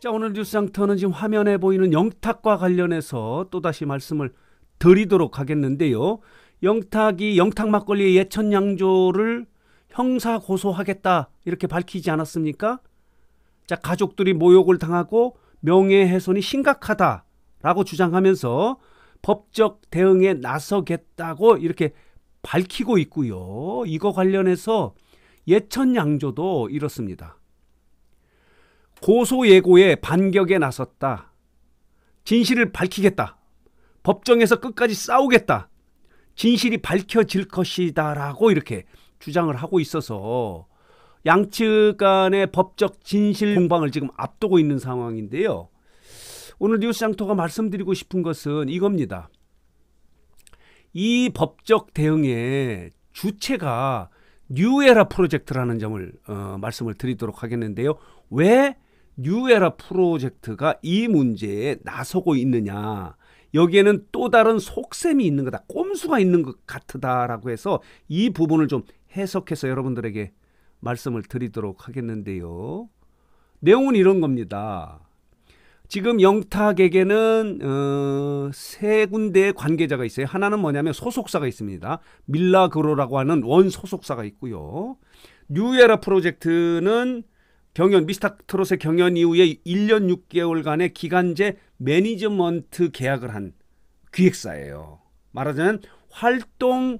자 오늘 뉴스상터는 지금 화면에 보이는 영탁과 관련해서 또다시 말씀을 드리도록 하겠는데요. 영탁이 영탁 막걸리의 예천 양조를 형사 고소하겠다 이렇게 밝히지 않았습니까? 자 가족들이 모욕을 당하고 명예훼손이 심각하다라고 주장하면서 법적 대응에 나서겠다고 이렇게 밝히고 있고요. 이거 관련해서 예천 양조도 이렇습니다. 고소 예고에 반격에 나섰다. 진실을 밝히겠다. 법정에서 끝까지 싸우겠다. 진실이 밝혀질 것이다라고 이렇게 주장을 하고 있어서 양측 간의 법적 진실 공방을 지금 앞두고 있는 상황인데요. 오늘 뉴스 장터가 말씀드리고 싶은 것은 이겁니다. 이 법적 대응의 주체가 뉴에라 프로젝트라는 점을 어, 말씀을 드리도록 하겠는데요. 왜 뉴에라 프로젝트가 이 문제에 나서고 있느냐. 여기에는 또 다른 속셈이 있는 거다. 꼼수가 있는 것 같다라고 해서 이 부분을 좀 해석해서 여러분들에게 말씀을 드리도록 하겠는데요. 내용은 이런 겁니다. 지금 영탁에게는 어, 세 군데의 관계자가 있어요. 하나는 뭐냐면 소속사가 있습니다. 밀라그로라고 하는 원 소속사가 있고요. 뉴에라 프로젝트는 경연 미스터 트롯의 경연 이후에 1년 6개월간의 기간제 매니지먼트 계약을 한 기획사예요. 말하자면 활동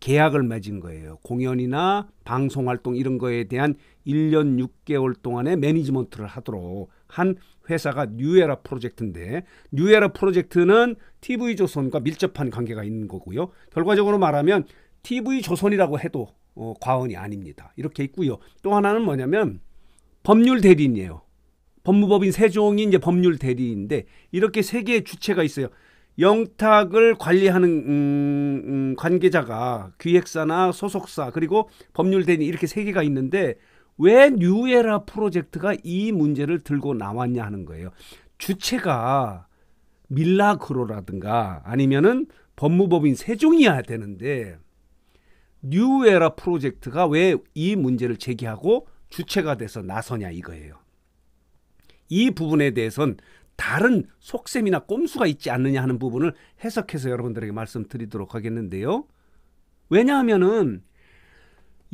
계약을 맺은 거예요. 공연이나 방송 활동 이런 거에 대한 1년 6개월 동안의 매니지먼트를 하도록 한 회사가 뉴에라 프로젝트인데 뉴에라 프로젝트는 TV조선과 밀접한 관계가 있는 거고요. 결과적으로 말하면 TV조선이라고 해도 어, 과언이 아닙니다. 이렇게 있고요. 또 하나는 뭐냐면 법률 대리인이에요. 법무법인 세종이 이제 법률 대리인데 이렇게 세 개의 주체가 있어요. 영탁을 관리하는 음, 음, 관계자가 기획사나 소속사 그리고 법률 대리인 이렇게 세 개가 있는데 왜 뉴에라 프로젝트가 이 문제를 들고 나왔냐 하는 거예요. 주체가 밀라그로라든가 아니면은 법무법인 세종이어야 되는데 뉴에라 프로젝트가 왜 이 문제를 제기하고 주체가 돼서 나서냐 이거예요. 이 부분에 대해선 다른 속셈이나 꼼수가 있지 않느냐 하는 부분을 해석해서 여러분들에게 말씀드리도록 하겠는데요. 왜냐하면은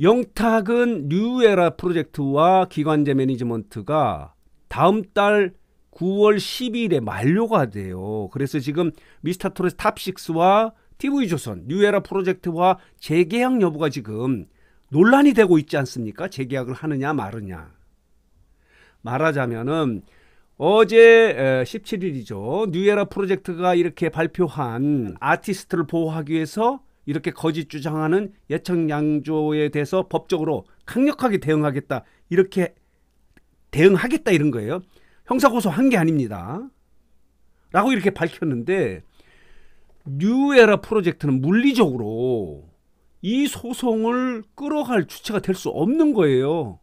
영탁은 뉴에라 프로젝트와 기관제 매니지먼트가 다음 달 9월 12일에 만료가 돼요. 그래서 지금 미스터 트롯 탑6와 TV조선, 뉴에라 프로젝트와 재계약 여부가 지금 논란이 되고 있지 않습니까? 재계약을 하느냐 마느냐. 말하자면은 어제 17일이죠. 뉴에라 프로젝트가 이렇게 발표한 아티스트를 보호하기 위해서 이렇게 거짓 주장하는 예천 양조에 대해서 법적으로 강력하게 대응하겠다. 이렇게 대응하겠다 이런 거예요. 형사 고소한 게 아닙니다. 라고 이렇게 밝혔는데 뉴에라 프로젝트는 물리적으로 이 소송을 끌어갈 주체가 될 수 없는 거예요.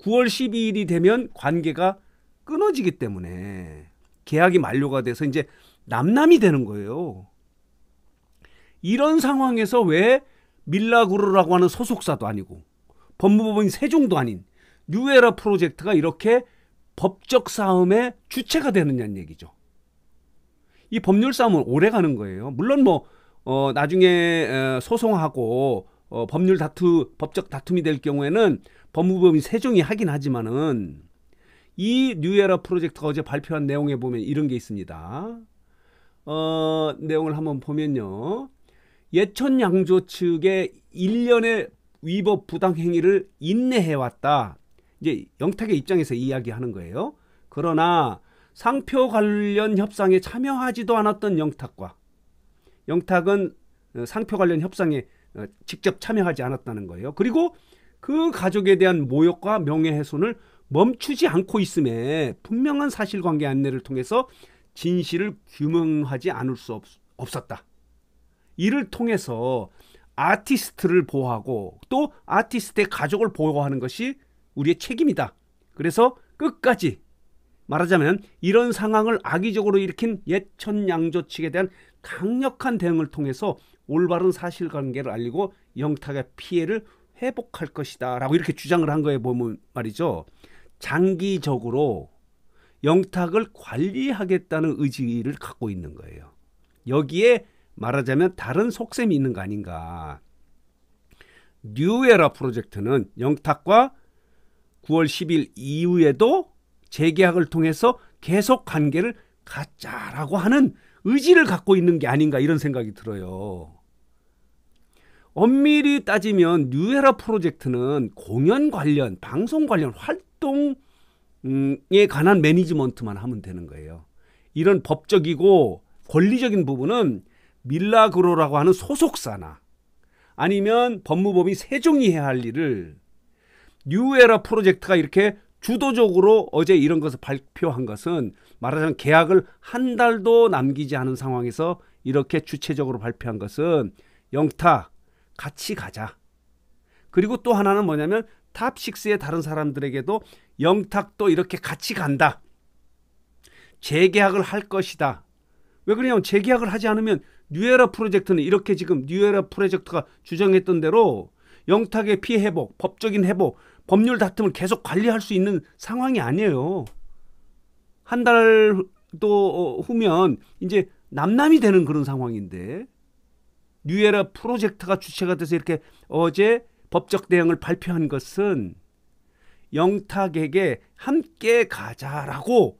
9월 12일이 되면 관계가 끊어지기 때문에 계약이 만료가 돼서 이제 남남이 되는 거예요. 이런 상황에서 왜 밀라그루라고 하는 소속사도 아니고 법무법인 세종도 아닌 뉴에라 프로젝트가 이렇게 법적 싸움의 주체가 되느냐는 얘기죠. 이 법률 싸움은 오래 가는 거예요. 물론 뭐 어, 나중에 소송하고 어, 법률 다투 법적 다툼이 될 경우에는 법무법인 세종이 하긴 하지만은 이 뉴에라 프로젝트가 어제 발표한 내용에 보면 이런 게 있습니다. 어, 내용을 한번 보면요. 예천 양조 측의 1년의 위법 부당 행위를 인내해 왔다. 이제 영탁의 입장에서 이야기하는 거예요. 그러나 상표 관련 협상에 참여하지도 않았던 영탁과 영탁은 어, 상표 관련 협상에 어, 직접 참여하지 않았다는 거예요. 그리고 그 가족에 대한 모욕과 명예훼손을 멈추지 않고 있음에 분명한 사실관계 안내를 통해서 진실을 규명하지 않을 수 없, 없었다. 이를 통해서 아티스트를 보호하고 또 아티스트의 가족을 보호하는 것이 우리의 책임이다. 그래서 끝까지 말하자면 이런 상황을 악의적으로 일으킨 예천양조 측에 대한 강력한 대응을 통해서 올바른 사실관계를 알리고 영탁의 피해를 회복할 것이다 라고 이렇게 주장을 한 거에 보면 말이죠. 장기적으로 영탁을 관리하겠다는 의지를 갖고 있는 거예요. 여기에 말하자면 다른 속셈이 있는 거 아닌가. 뉴에라 프로젝트는 영탁과 9월 10일 이후에도 재계약을 통해서 계속 관계를 갖자라고 하는 의지를 갖고 있는 게 아닌가 이런 생각이 들어요. 엄밀히 따지면 뉴에라 프로젝트는 공연 관련, 방송 관련 활동에 관한 매니지먼트만 하면 되는 거예요. 이런 법적이고 권리적인 부분은 밀라그로라고 하는 소속사나 아니면 법무법인 세종이 해야 할 일을 뉴에라 프로젝트가 이렇게 주도적으로 어제 이런 것을 발표한 것은 말하자면 계약을 한 달도 남기지 않은 상황에서 이렇게 주체적으로 발표한 것은 영타 같이 가자. 그리고 또 하나는 뭐냐면 탑6의 다른 사람들에게도 영탁도 이렇게 같이 간다. 재계약을 할 것이다. 왜 그러냐면 재계약을 하지 않으면 뉴에라 프로젝트는 이렇게 지금 뉴에라 프로젝트가 주장했던 대로 영탁의 피해 회복, 법적인 회복, 법률 다툼을 계속 관리할 수 있는 상황이 아니에요. 한 달도 후면 이제 남남이 되는 그런 상황인데 뉴에라 프로젝트가 주체가 돼서 이렇게 어제 법적 대응을 발표한 것은 영탁에게 함께 가자라고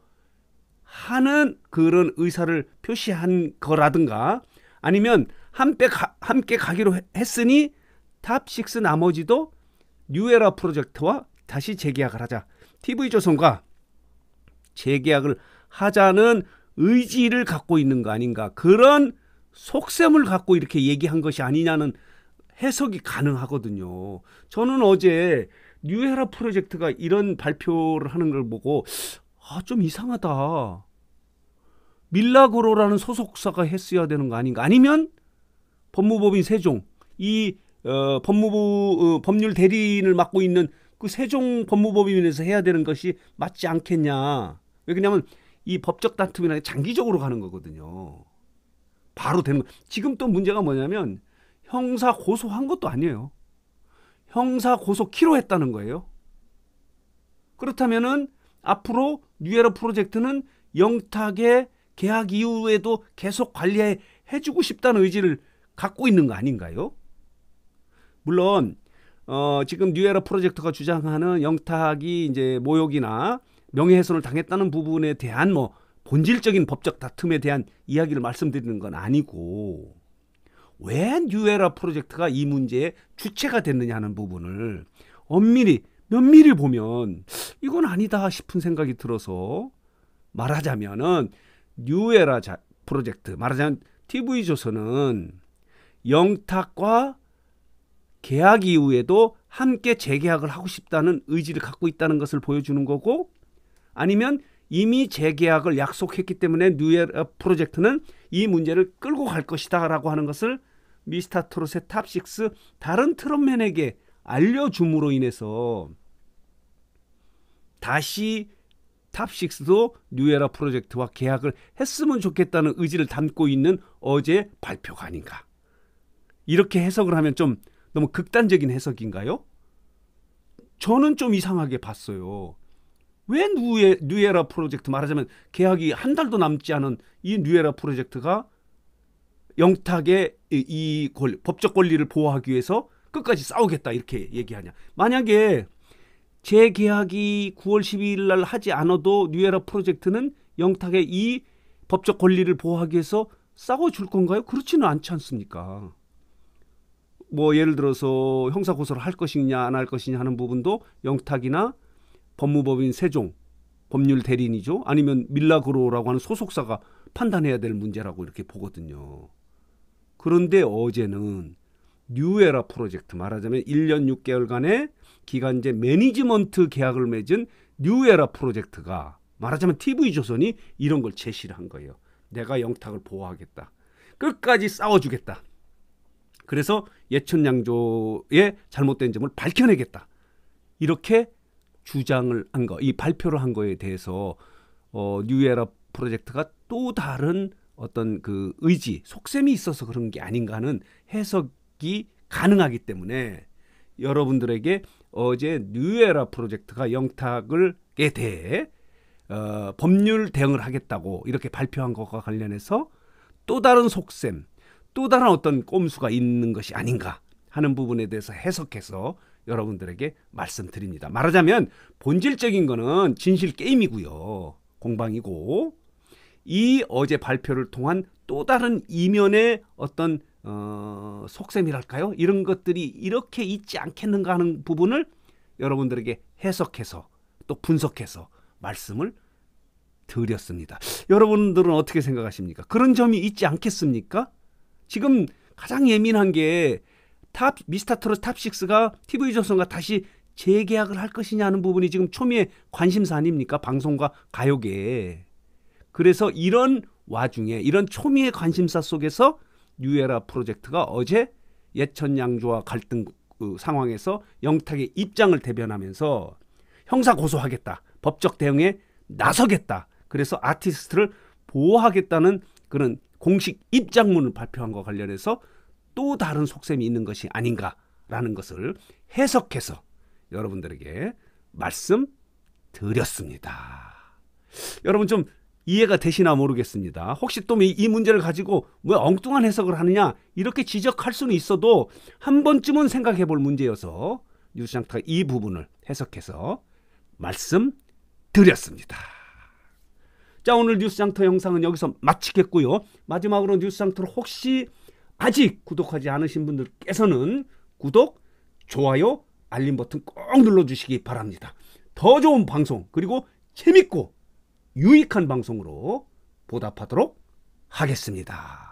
하는 그런 의사를 표시한 거라든가 아니면 함께, 가, 함께 가기로 했으니 탑6 나머지도 뉴에라 프로젝트와 다시 재계약을 하자. TV조선과 재계약을 하자는 의지를 갖고 있는 거 아닌가. 그런 속셈을 갖고 이렇게 얘기한 것이 아니냐는 해석이 가능하거든요. 저는 어제 뉴에라 프로젝트가 이런 발표를 하는 걸 보고 아, 좀 이상하다. 밀라고로라는 소속사가 했어야 되는 거 아닌가? 아니면 법무법인 세종 이 어, 법무부 어, 법률 대리인을 맡고 있는 그 세종 법무법인에서 해야 되는 것이 맞지 않겠냐? 왜냐하면 이 법적 다툼이나 장기적으로 가는 거거든요. 바로 되는 거. 지금 또 문제가 뭐냐면 형사 고소한 것도 아니에요. 형사 고소 키로했다는 거예요. 그렇다면은 앞으로 뉴에라 프로젝트는 영탁의 계약 이후에도 계속 관리해 주고 싶다는 의지를 갖고 있는 거 아닌가요? 물론 어, 지금 뉴에라 프로젝트가 주장하는 영탁이 이제 모욕이나 명예훼손을 당했다는 부분에 대한 뭐 본질적인 법적 다툼에 대한 이야기를 말씀드리는 건 아니고 왜 뉴에라 프로젝트가 이 문제의 주체가 됐느냐 하는 부분을 엄밀히 면밀히 보면 이건 아니다 싶은 생각이 들어서 말하자면은 뉴에라 프로젝트 말하자면 TV조선은 영탁과 계약 이후에도 함께 재계약을 하고 싶다는 의지를 갖고 있다는 것을 보여주는 거고 아니면 이미 재계약을 약속했기 때문에 뉴에라 프로젝트는 이 문제를 끌고 갈 것이다라고 하는 것을 미스터 트롯의 탑6 다른 트롯맨에게 알려줌으로 인해서 다시 탑6도 뉴에라 프로젝트와 계약을 했으면 좋겠다는 의지를 담고 있는 어제 발표가 아닌가. 이렇게 해석을 하면 좀 너무 극단적인 해석인가요? 저는 좀 이상하게 봤어요. 왜 뉴에, 뉴에라 프로젝트 말하자면 계약이 한 달도 남지 않은 이 뉴에라 프로젝트가 영탁의 이, 이 권리, 법적 권리를 보호하기 위해서 끝까지 싸우겠다 이렇게 얘기하냐. 만약에 재계약이 9월 12일 날 하지 않아도 뉴에라 프로젝트는 영탁의 이 법적 권리를 보호하기 위해서 싸워줄 건가요? 그렇지는 않지 않습니까? 뭐 예를 들어서 형사 고소를 할 것이냐 안 할 것이냐 하는 부분도 영탁이나 법무법인 세종 법률 대리인이죠. 아니면 밀라그로라고 하는 소속사가 판단해야 될 문제라고 이렇게 보거든요. 그런데 어제는 뉴에라 프로젝트 말하자면 1년 6개월간의 기간제 매니지먼트 계약을 맺은 뉴에라 프로젝트가 말하자면 TV조선이 이런 걸 제시를 한 거예요. 내가 영탁을 보호하겠다. 끝까지 싸워주겠다. 그래서 예천양조의 잘못된 점을 밝혀내겠다. 이렇게 주장을 한 거, 이 발표를 한 거에 대해서 어, 뉴에라 프로젝트가 또 다른 어떤 그 의지, 속셈이 있어서 그런 게 아닌가 하는 해석이 가능하기 때문에 여러분들에게 어제 뉴에라 프로젝트가 영탁을에 대해 어, 법률 대응을 하겠다고 이렇게 발표한 것과 관련해서 또 다른 속셈, 또 다른 어떤 꼼수가 있는 것이 아닌가 하는 부분에 대해서 해석해서 여러분들에게 말씀드립니다. 말하자면 본질적인 거는 진실 게임이고요. 공방이고 이 어제 발표를 통한 또 다른 이면의 어떤 어, 속셈이랄까요? 이런 것들이 이렇게 있지 않겠는가 하는 부분을 여러분들에게 해석해서 또 분석해서 말씀을 드렸습니다. 여러분들은 어떻게 생각하십니까? 그런 점이 있지 않겠습니까? 지금 가장 예민한 게 탑 미스터 트롯 탑6가 TV조선과 다시 재계약을 할 것이냐 하는 부분이 지금 초미의 관심사 아닙니까? 방송과 가요계에. 그래서 이런 와중에 이런 초미의 관심사 속에서 뉴에라 프로젝트가 어제 예천 양조와 갈등 그 상황에서 영탁의 입장을 대변하면서 형사 고소하겠다. 법적 대응에 나서겠다. 그래서 아티스트를 보호하겠다는 그런 공식 입장문을 발표한 것과 관련해서 또 다른 속셈이 있는 것이 아닌가라는 것을 해석해서 여러분들에게 말씀드렸습니다. 여러분 좀 이해가 되시나 모르겠습니다. 혹시 또 이 문제를 가지고 왜 엉뚱한 해석을 하느냐 이렇게 지적할 수는 있어도 한 번쯤은 생각해 볼 문제여서 뉴스장터가 이 부분을 해석해서 말씀드렸습니다. 자 오늘 뉴스장터 영상은 여기서 마치겠고요. 마지막으로 뉴스장터를 혹시 아직 구독하지 않으신 분들께서는 구독, 좋아요, 알림 버튼 꼭 눌러주시기 바랍니다. 더 좋은 방송 그리고 재밌고 유익한 방송으로 보답하도록 하겠습니다.